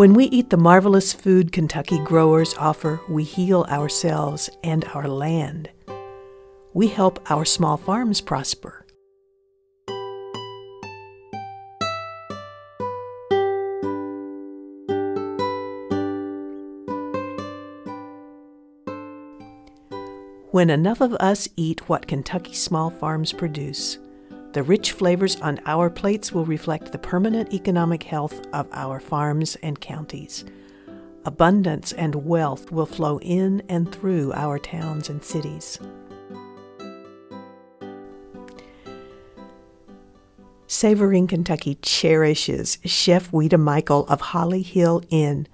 When we eat the marvelous food Kentucky growers offer, we heal ourselves and our land. We help our small farms prosper. When enough of us eat what Kentucky small farms produce, the rich flavors on our plates will reflect the permanent economic health of our farms and counties. Abundance and wealth will flow in and through our towns and cities. Savoring Kentucky cherishes Chef Ouita Michel of Holly Hill Inn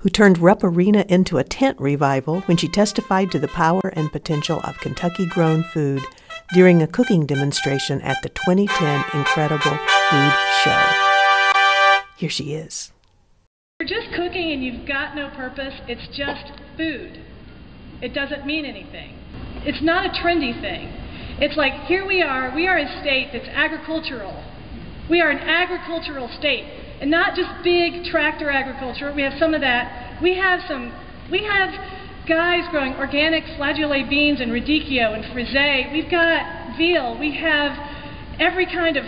who turned Rupp Arena into a tent revival when she testified to the power and potential of Kentucky grown food during a cooking demonstration at the 2010 Incredible Food Show. Here she is. You're just cooking and you've got no purpose, it's just food. It doesn't mean anything. It's not a trendy thing. It's like here we are, we are a state that's agricultural. We are an agricultural state and not just big tractor agriculture. We have some of that. We have some, we have guys growing organic flageolet beans and radicchio and frisee. We've got veal. We have every kind of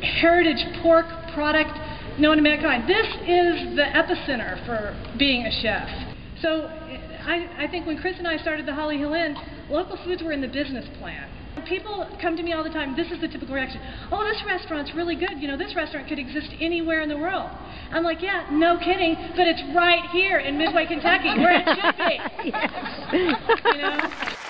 heritage pork product known to mankind. This is the epicenter for being a chef. So I, I think when Chris and I started the Holly Hill Inn, local foods were in the business plan. People come to me all the time, this is the typical reaction. Oh, this restaurant's really good. You know, this restaurant could exist anywhere in the world. I'm like, yeah, no kidding, but it's right here in Midway, Kentucky, where it should be. you know?